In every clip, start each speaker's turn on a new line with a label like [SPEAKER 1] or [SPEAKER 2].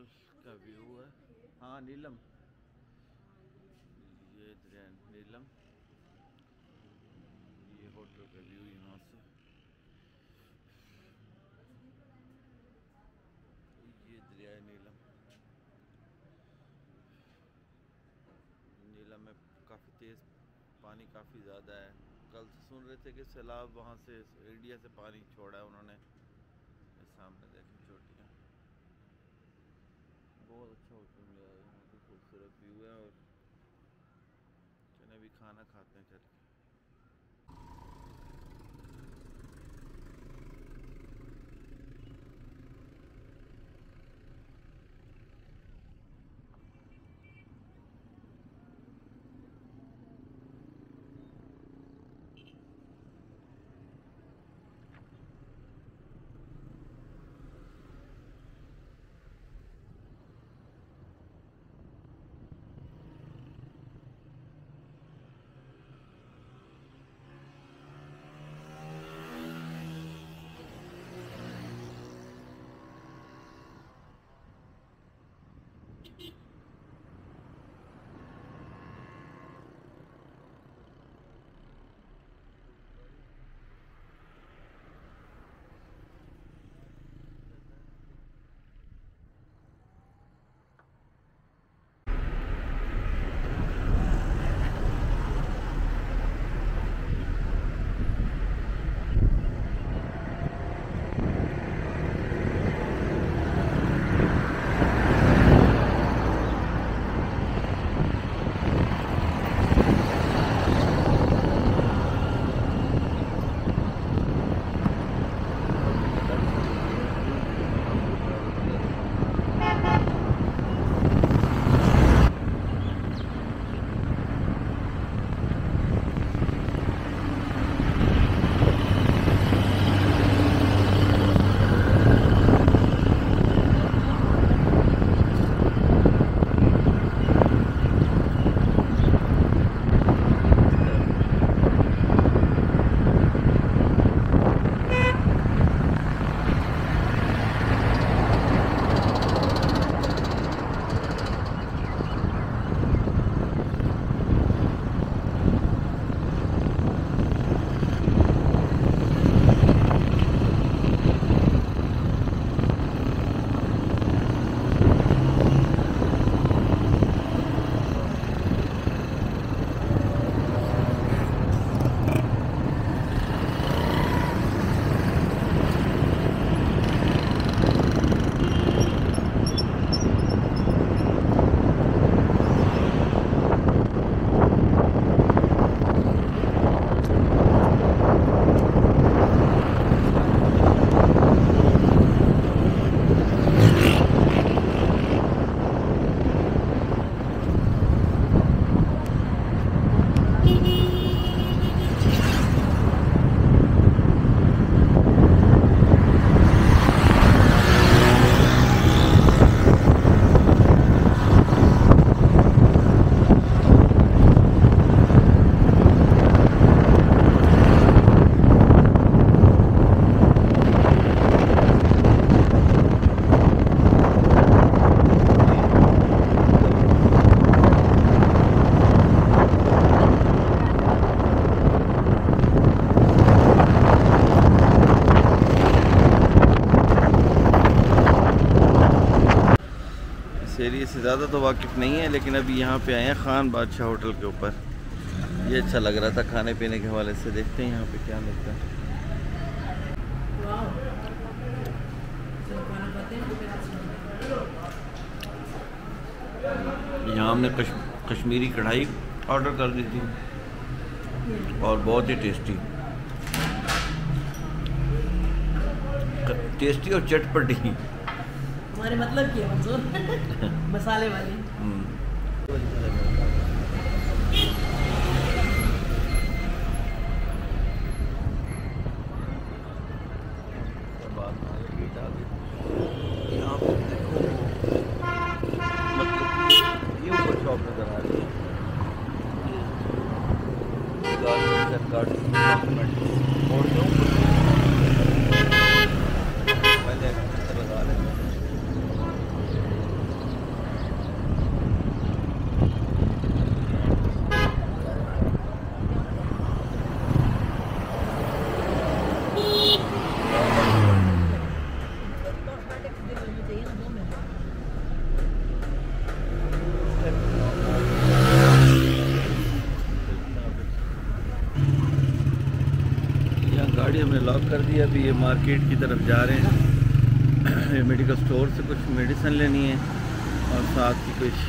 [SPEAKER 1] Hotel کا view ہے۔ ہاں نیلم۔ یہ دریا نیلم۔ یہ ہوٹل کا ویو یہاں سے۔ یہ دریا نیلم۔ نیلم میں کافی تیز پانی کافی زیادہ ہے۔ کل سے سن رہے تھے کہ سیلاب وہاں سے انڈیا سے پانی چھوڑا ہے، انہوں نے۔ سامنے دیکھیں چوٹیاں بہت اچھا ہوٹل ملا ہے یہاں پہ خوبصورت ویو ہے اور چلیں ابھی کھانا کھاتے ہیں زیادہ تو واقف نہیں ہے، لیکن ابھی یہاں پہ آئے ہیں خان بادشاہ ہوٹل کے اوپر۔ یہ اچھا لگ رہا تھا، کھانے پینے کے حوالے سے دیکھتے ہیں یہاں پہ کیا ملتا ہے۔ یہاں ہم نے کشمیری کڑھائی آرڈر کر دی تھی۔ اور بہت ہی ٹیسٹی۔ ٹیسٹی اور چٹ پٹی
[SPEAKER 2] ہمارے مطلب کیا منظور۔ مسالے والی۔
[SPEAKER 1] دیا ابھی یہ مارکیٹ کی طرف جا رہے ہیں۔ یہ میڈیکل سٹور سے کچھ میڈیسن لینی ہے اور ساتھ ہی کچھ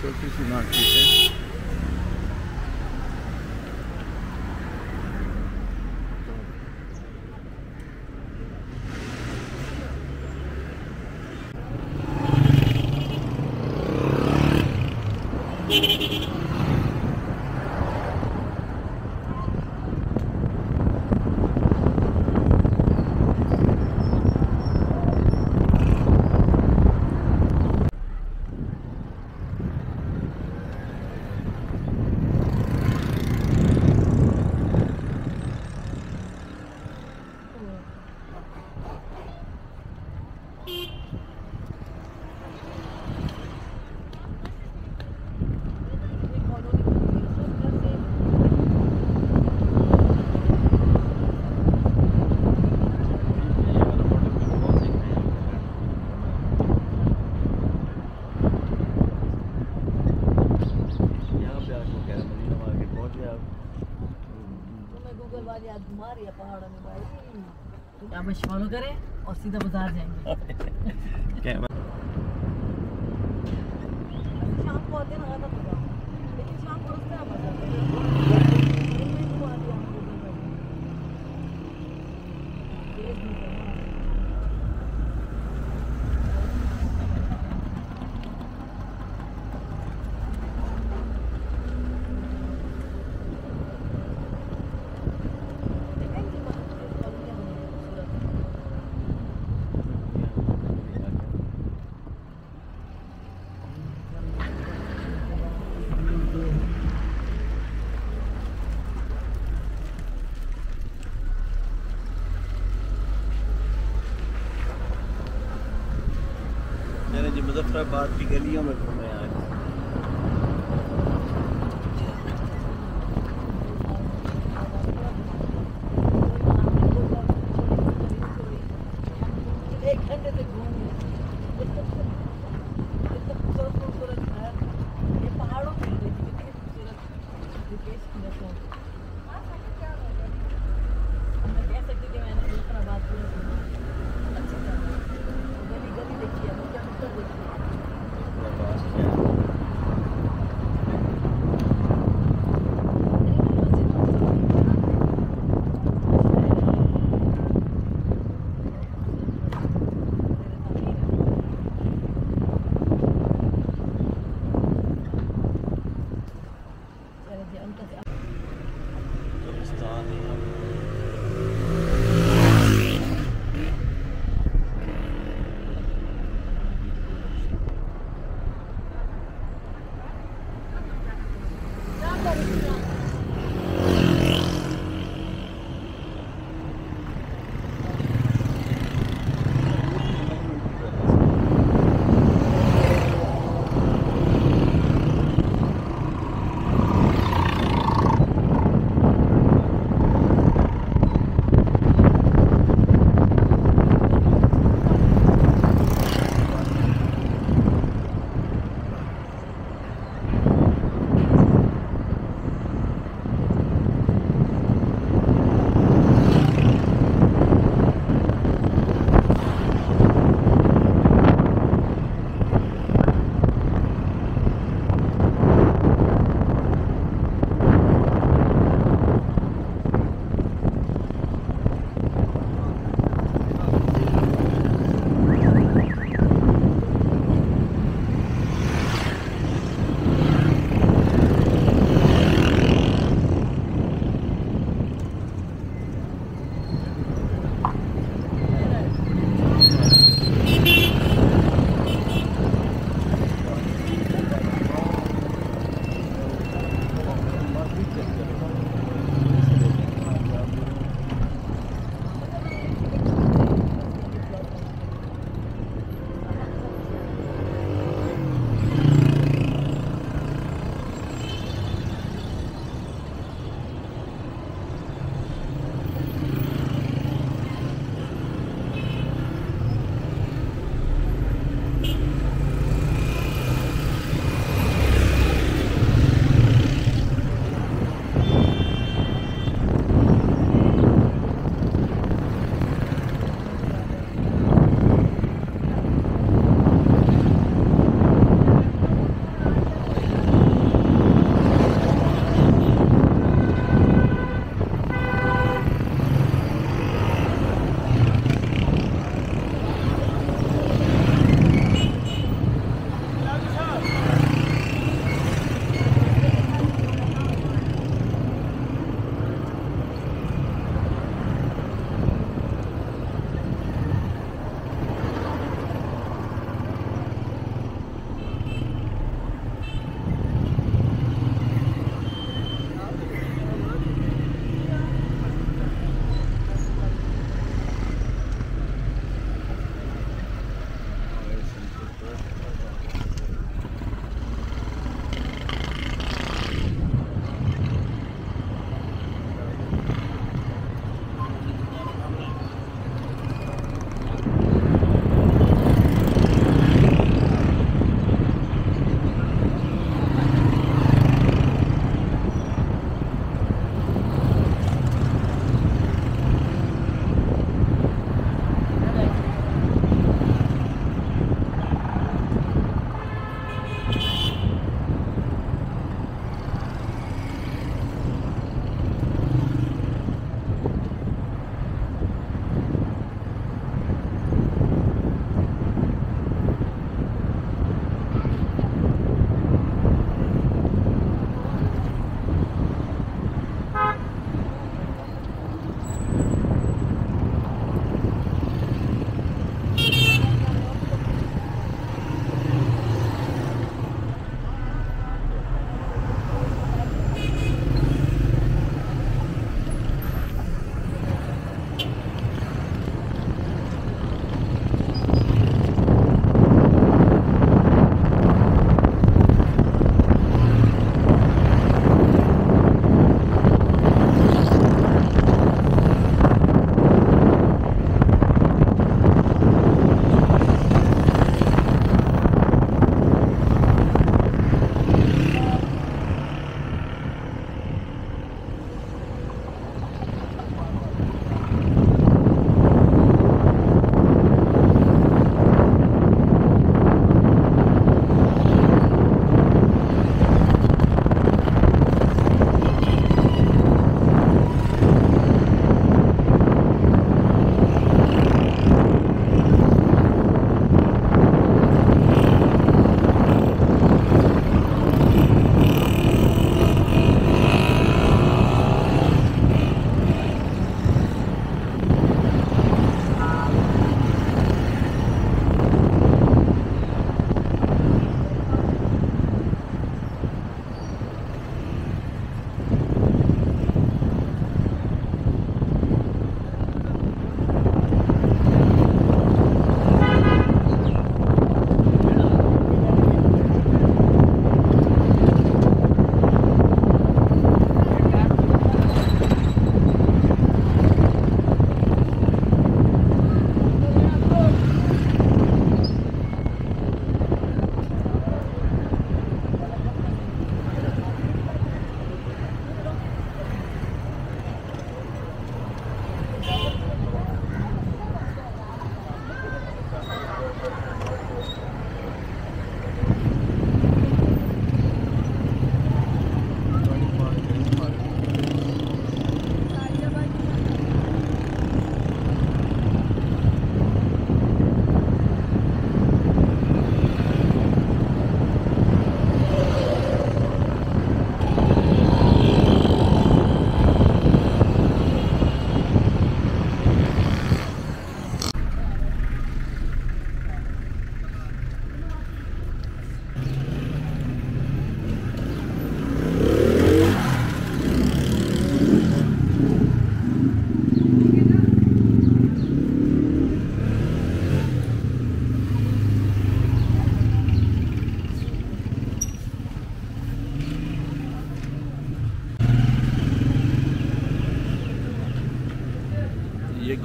[SPEAKER 1] چھوٹی سی مارکیٹ ہے۔ یہاں پہ آپ کو کہہ رہا مدینہ مارکیٹ پہنچ گیا آپ
[SPEAKER 2] گوگل والے آج گھما رہی ہے پہاڑوں میں بھائی۔ آپ بس فالو کریں اور سیدھا بازار جائیں گے۔
[SPEAKER 1] نے جی کی گلیوں میں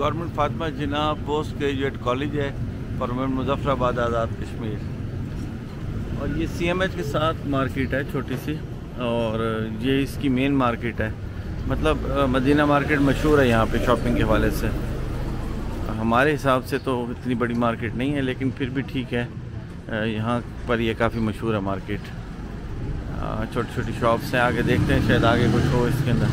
[SPEAKER 1] Government Fatima Jinnah post graduate college ہے فرمن مظفر آباد آزاد کشمیر۔ اور یہ سی ایم ایچ کے ساتھ مارکیٹ ہے، چھوٹی سی۔ اور یہ اس کی مین مارکیٹ ہے۔ مطلب مدینہ مارکیٹ مشہور ہے یہاں پہ شاپنگ کے حوالے سے۔ ہمارے حساب سے تو اتنی بڑی مارکیٹ نہیں ہے، لیکن پھر بھی ٹھیک ہے۔ یہاں پر یہ کافی مشہور ہے مارکیٹ۔ چھوٹی چھوٹی شاپس ہیں، آگے دیکھتے ہیں، شاید آگے کچھ ہو اس کے اندر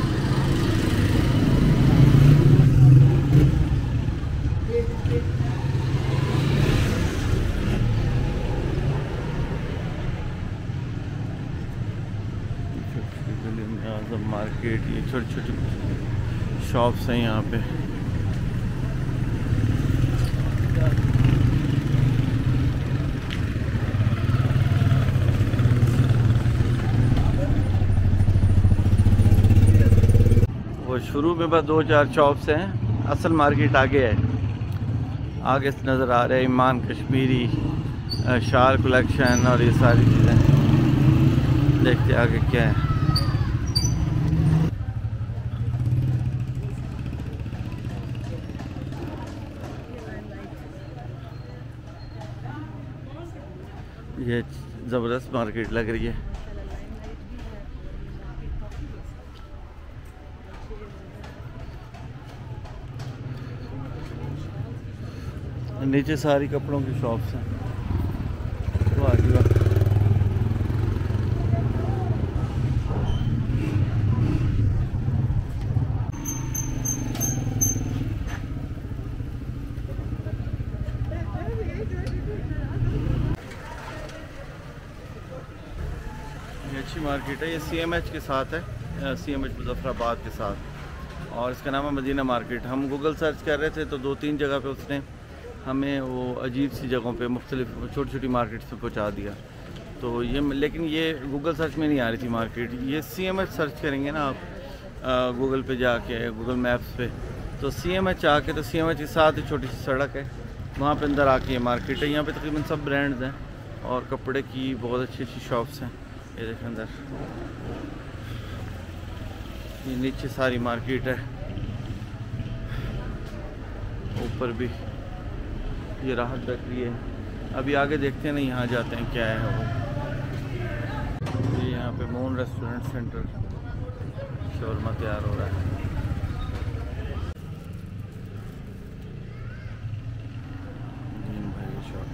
[SPEAKER 1] مارکیٹ یہ چھوٹی چھوٹی شاپس ہیں یہاں پہ۔ وہ شروع میں بس دو چار شاپس ہیں، اصل مارکیٹ آگے ہے۔ آگے سے نظر آ رہے ہیں، ایمان کشمیری، شال کلیکشن اور یہ ساری چیزیں۔ دیکھتے آگے کیا ہے۔ یہ زبردست مارکیٹ لگ رہی ہے۔ نیچے ساری کپڑوں کی شاپس ہیں تو آگے یہ اچھی مارکیٹ ہے، یہ سی ایم ایچ کے ساتھ ہے سی ایم ایچ مظفر آباد کے ساتھ۔ اور اس کا نام ہے مدینہ مارکیٹ۔ ہم گوگل سرچ کر رہے تھے تو دو تین جگہ پہ اس نے ہمیں وہ عجیب سی جگہوں پہ مختلف چھوٹی چھوٹی مارکیٹ سے پہنچا دیا۔ تو یہ لیکن یہ گوگل سرچ میں نہیں آ رہی تھی مارکیٹ۔ یہ سی ایم ایچ سرچ کریں گے نا آپ گوگل پہ جا کے گوگل میپس پہ۔ تو سی ایم ایچ آ کے تو سی ایم ایچ کے ساتھ ہی چھوٹی سی سڑک ہے۔ وہاں پہ اندر آ کے یہ مارکیٹ ہے۔ یہاں پہ تقریباً سب برانڈز ہیں اور کپڑے کی بہت اچھی اچھی شاپس ہیں۔ یہ دیکھیں اندر۔ یہ نیچے ساری مارکیٹ ہے۔ اوپر بھی یہ راحت بیکری ہے۔ ابھی آگے دیکھتے ہیں نا یہاں جاتے ہیں کیا ہے وہ۔ یہ یہاں پہ مون ریسٹورنٹ سینٹر شورما تیار ہو رہا ہے دین بھائی شاپ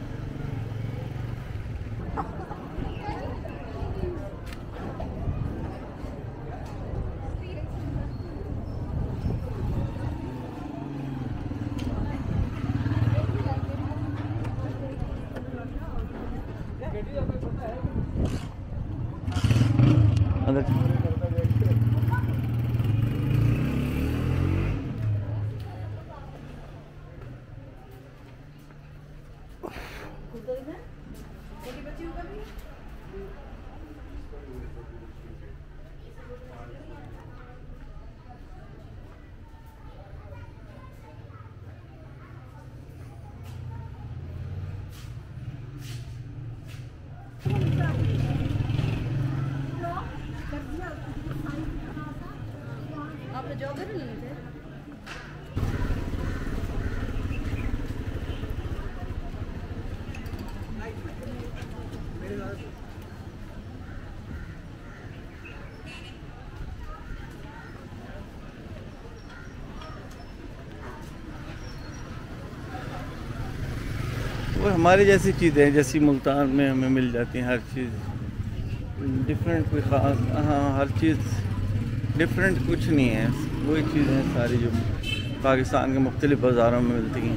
[SPEAKER 1] اندر
[SPEAKER 2] آپ نے جاگر تھے
[SPEAKER 1] وہ ہماری جیسی چیزیں ہیں، جیسی ملتان میں ہمیں مل جاتی ہیں، ہر چیز۔ ڈفرینٹ کوئی خاص ہاں ہر چیز ڈفرینٹ کچھ نہیں ہے۔ وہی چیزیں ہیں ساری جو پاکستان کے مختلف بازاروں میں ملتی ہیں۔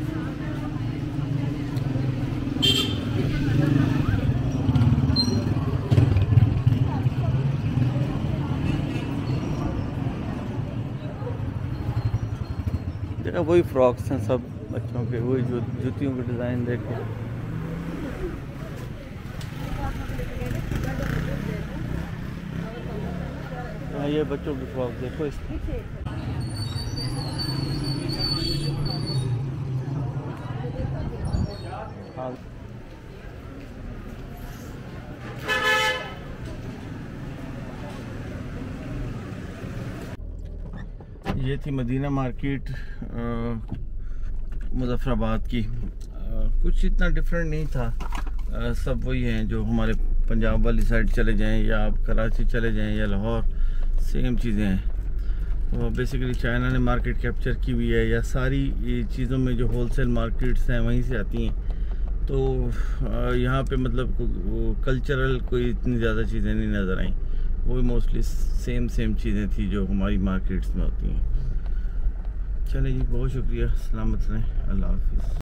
[SPEAKER 1] دیکھا وہی فراکس ہیں سب بچوں کے، وہی جو جوتیوں کے ڈیزائن دیکھو۔ ہاں، یہ بچوں کی فراک دیکھو۔ اس یہ تھی مدینہ مارکیٹ مظفر آباد کی۔ کچھ اتنا ڈفرینٹ نہیں تھا۔ سب وہی ہیں جو ہمارے پنجاب والی سائڈ چلے جائیں یا آپ کراچی چلے جائیں یا لاہور سیم چیزیں ہیں۔ تو بیسیکلی چائنا نے مارکیٹ کیپچر کی ہوئی ہے یا ساری چیزوں میں جو ہول سیل مارکیٹس ہیں وہیں سے آتی ہیں۔ تو یہاں پہ مطلب کلچرل کوئی اتنی زیادہ چیزیں نہیں نظر آئیں۔ وہ بھی موسٹلی سیم سیم چیزیں تھیں جو ہماری مارکیٹس میں ہوتی ہیں۔ چلیں جی بہت شکریہ، سلامت رہیں۔ اللہ حافظ۔